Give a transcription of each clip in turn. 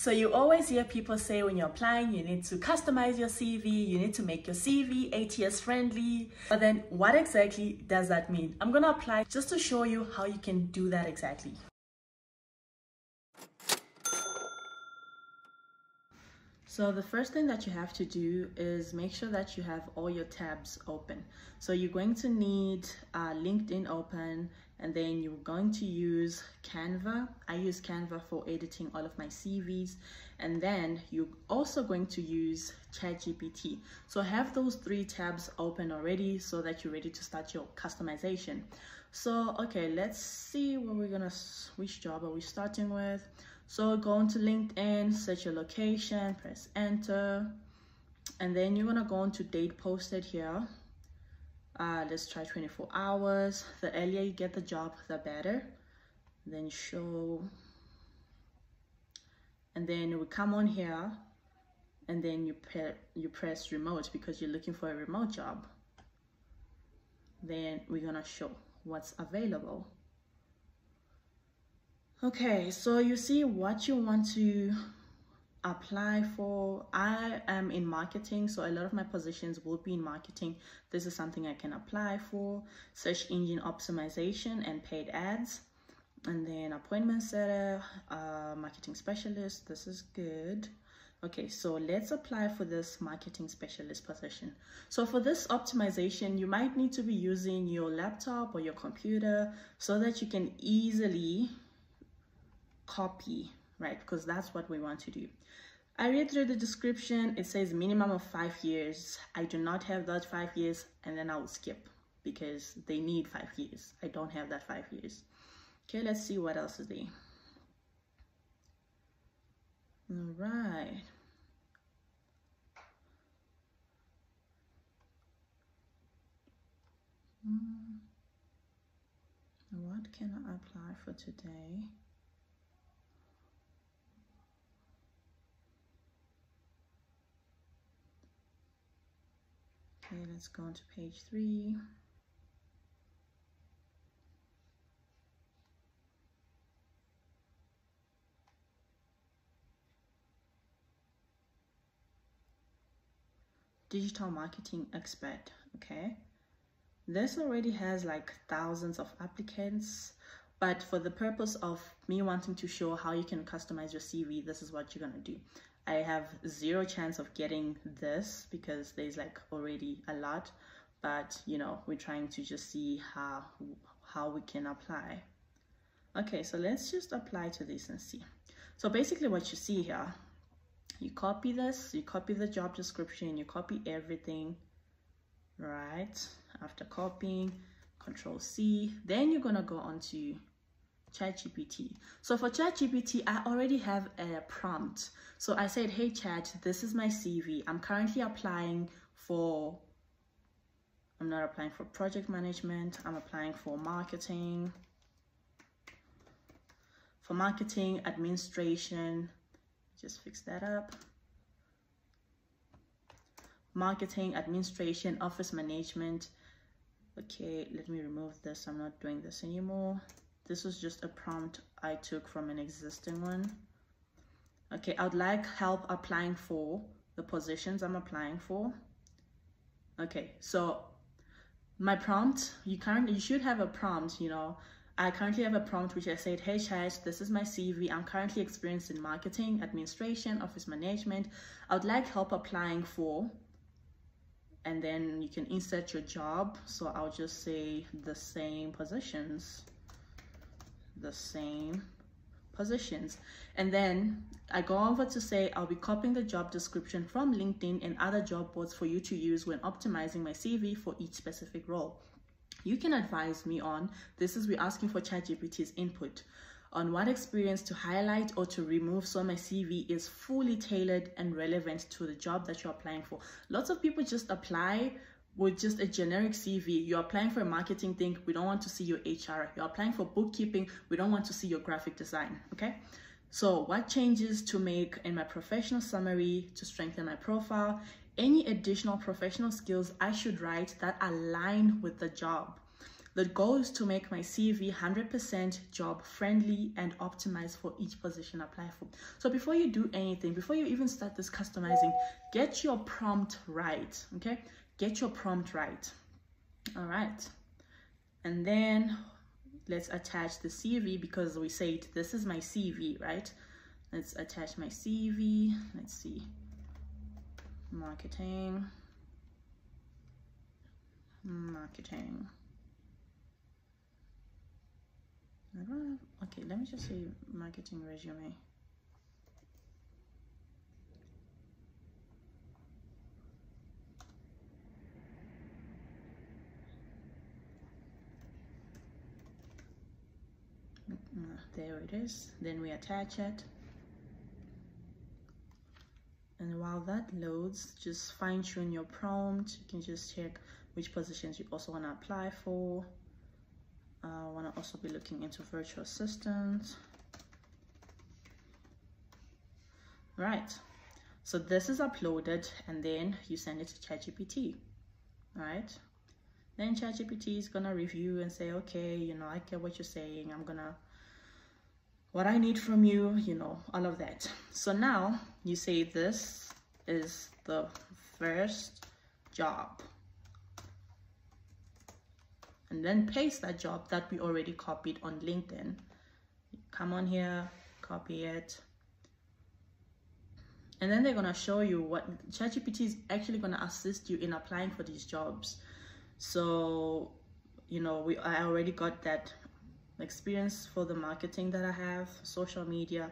So you always hear people say when you're applying, you need to customize your CV, you need to make your CV ATS friendly. But then what exactly does that mean? I'm gonna apply just to show you how you can do that exactly. So the first thing that you have to do is make sure that you have all your tabs open. So you're going to need uh, LinkedIn open and then you're going to use Canva. I use Canva for editing all of my CVs and then you're also going to use ChatGPT. So have those three tabs open already so that you're ready to start your customization. So okay, let's see what we're gonna, which job are we starting with? So go into LinkedIn, search your location, press enter, and then you're gonna go into date posted here. Uh, let's try 24 hours. The earlier you get the job, the better. Then show, and then we come on here, and then you, you press remote because you're looking for a remote job. Then we're gonna show what's available. Okay, so you see what you want to apply for. I am in marketing, so a lot of my positions will be in marketing. This is something I can apply for. Search engine optimization and paid ads. And then appointment setter, uh, marketing specialist. This is good. Okay, so let's apply for this marketing specialist position. So for this optimization, you might need to be using your laptop or your computer so that you can easily copy, right? Because that's what we want to do. I read through the description, it says minimum of five years. I do not have that five years and then I will skip because they need five years. I don't have that five years. Okay, let's see what else is there. All right. Hmm. What can I apply for today? Okay, let's go on to page three. Digital marketing expert, okay? This already has like thousands of applicants, but for the purpose of me wanting to show how you can customize your CV, this is what you're gonna do. I have zero chance of getting this because there's like already a lot, but you know, we're trying to just see how, how we can apply. Okay, so let's just apply to this and see. So basically what you see here, you copy this, you copy the job description, you copy everything, right? After copying, control C, then you're gonna go on to ChatGPT. So for ChatGPT, I already have a prompt. So I said, hey Chat, this is my CV. I'm currently applying for, I'm not applying for project management. I'm applying for marketing, for marketing, administration. Just fix that up. Marketing, administration, office management. Okay, let me remove this. I'm not doing this anymore. This was just a prompt I took from an existing one. Okay, I would like help applying for the positions I'm applying for. Okay, so my prompt, you currently you should have a prompt, you know. I currently have a prompt which I said, hey chat, this is my CV. I'm currently experienced in marketing, administration, office management. I would like help applying for, and then you can insert your job. So I'll just say the same positions the same positions. And then I go over to say I'll be copying the job description from LinkedIn and other job boards for you to use when optimizing my CV for each specific role. You can advise me on, this is we're asking for ChatGPT's input, on what experience to highlight or to remove so my CV is fully tailored and relevant to the job that you're applying for. Lots of people just apply with just a generic CV. You're applying for a marketing thing, we don't want to see your HR. You're applying for bookkeeping, we don't want to see your graphic design, okay? So what changes to make in my professional summary to strengthen my profile? Any additional professional skills I should write that align with the job. The goal is to make my CV 100% job friendly and optimized for each position I apply for. So before you do anything, before you even start this customizing, get your prompt right, okay? Get your prompt right. All right. And then let's attach the CV because we said this is my CV, right? Let's attach my CV. Let's see. Marketing. Marketing. Okay, let me just say marketing resume. There it is. Then we attach it. And while that loads, just fine tune your prompt. You can just check which positions you also want to apply for. I uh, want to also be looking into virtual assistants. Right, so this is uploaded and then you send it to ChatGPT, right? Then ChatGPT is gonna review and say, okay, you know, I get what you're saying. I'm gonna, what I need from you, you know, all of that. So now you say this is the first job and then paste that job that we already copied on LinkedIn. Come on here, copy it. And then they're gonna show you what ChatGPT is actually gonna assist you in applying for these jobs. So, you know, we I already got that experience for the marketing that I have, social media,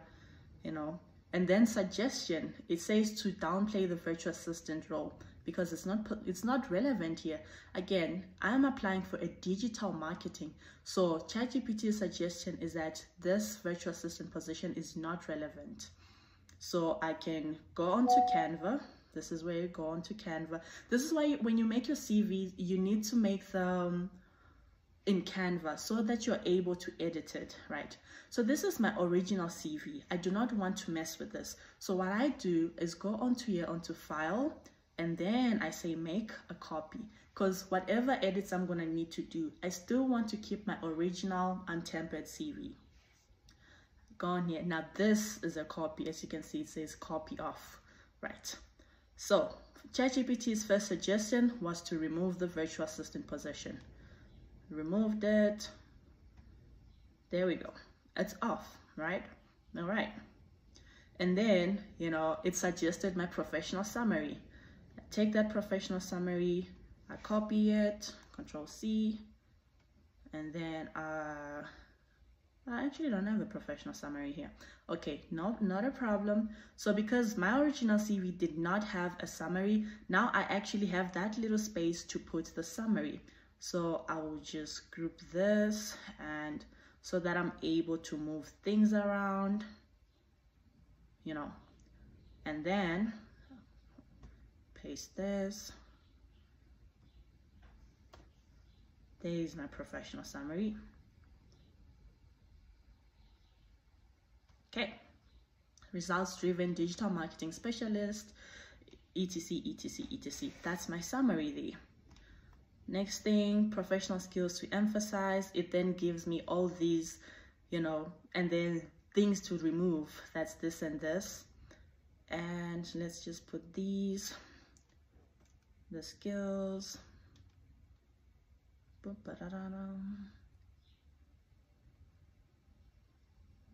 you know. And then suggestion, it says to downplay the virtual assistant role because it's not it's not relevant here. Again, I'm applying for a digital marketing. So ChatGPT's suggestion is that this virtual assistant position is not relevant. So I can go onto Canva. This is where you go onto Canva. This is why when you make your CV, you need to make them um, in Canva so that you're able to edit it, right? So this is my original CV. I do not want to mess with this. So what I do is go onto here, onto File, and then I say make a copy because whatever edits I'm to need to do, I still want to keep my original untempered CV. Go on here. Now this is a copy. As you can see, it says copy off, right? So ChatGPT's first suggestion was to remove the virtual assistant position. Removed it. There we go. It's off, right? All right. And then, you know, it suggested my professional summary take that professional summary, I copy it, control C, and then uh, I actually don't have a professional summary here. Okay, no, not a problem. So because my original CV did not have a summary, now I actually have that little space to put the summary. So I will just group this and so that I'm able to move things around, you know, and then paste this. There's my professional summary. Okay, results driven digital marketing specialist, etc, etc, etc. That's my summary there. Next thing, professional skills to emphasize. It then gives me all these, you know, and then things to remove. That's this and this. And let's just put these the skills.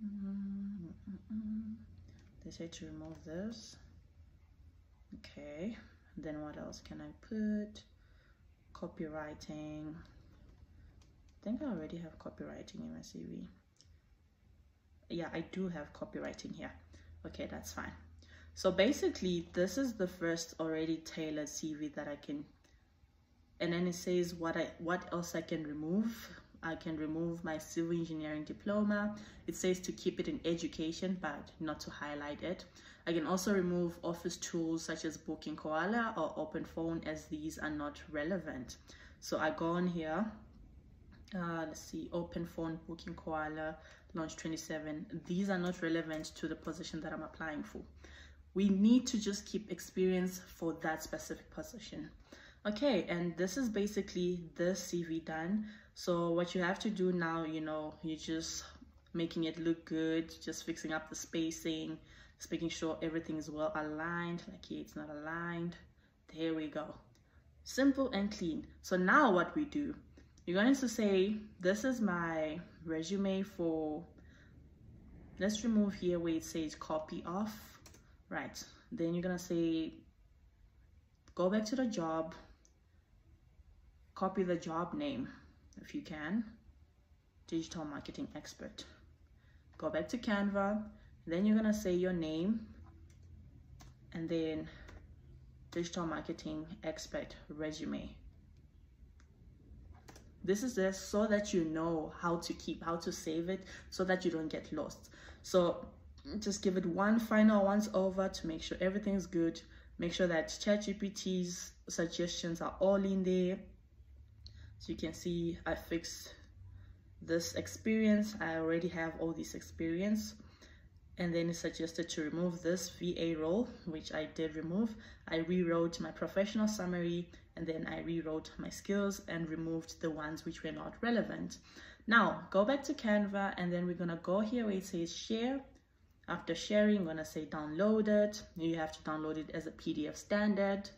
Mm-hmm. They say to remove this. Okay, then what else can I put? Copywriting. I think I already have copywriting in my CV. Yeah, I do have copywriting here. Okay, that's fine. So basically, this is the first already tailored CV that I can, and then it says what I what else I can remove. I can remove my civil engineering diploma. It says to keep it in education, but not to highlight it. I can also remove office tools such as Booking Koala or Open Phone as these are not relevant. So I go on here, uh, let's see, Open Phone, Booking Koala, Launch 27. These are not relevant to the position that I'm applying for we need to just keep experience for that specific position okay and this is basically the cv done so what you have to do now you know you're just making it look good just fixing up the spacing just making sure everything is well aligned like here it's not aligned. There we go. Simple and clean. So now what we do you're going to say this is my resume for let's remove here where it says copy off. Right. Then you're gonna say go back to the job. Copy the job name if you can. Digital marketing expert. Go back to Canva then you're gonna say your name and then digital marketing expert resume. This is just so that you know how to keep how to save it so that you don't get lost. So just give it one final once over to make sure everything's good. Make sure that ChatGPT's suggestions are all in there so you can see I fixed this experience. I already have all this experience. And then it suggested to remove this VA role which I did remove. I rewrote my professional summary and then I rewrote my skills and removed the ones which were not relevant. Now go back to Canva and then we're gonna go here where it says share. After sharing I'm gonna say download it. You have to download it as a PDF standard.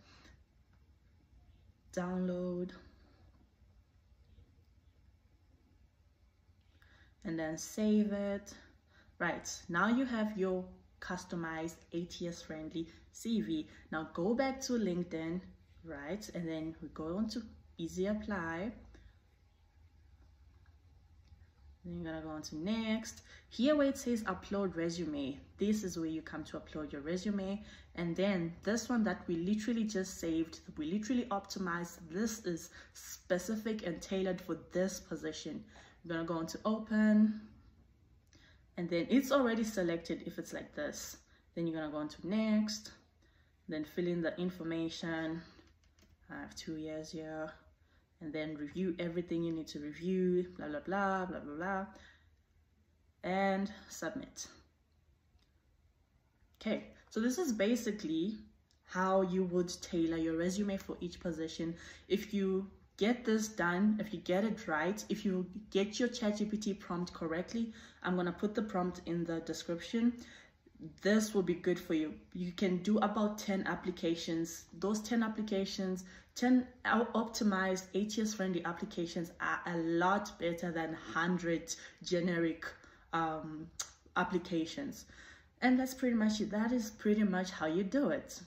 Download and then save it. Right now you have your customized ATS friendly CV now go back to LinkedIn right and then we go on to easy apply. Then you're gonna go on to next. Here where it says upload resume. This is where you come to upload your resume. And then this one that we literally just saved we literally optimized. This is specific and tailored for this position you're gonna go into open. And then it's already selected if it's like this. Then you're gonna go into next. Then fill in the information. I have two years here. And then review everything you need to review, blah, blah, blah, blah, blah, blah, and submit. Okay, so this is basically how you would tailor your resume for each position. If you get this done, if you get it right, if you get your ChatGPT prompt correctly, I'm gonna put the prompt in the description this will be good for you. You can do about 10 applications. Those 10 applications, 10 optimized ATS friendly applications are a lot better than 100 generic um, applications. And that's pretty much it. That is pretty much how you do it.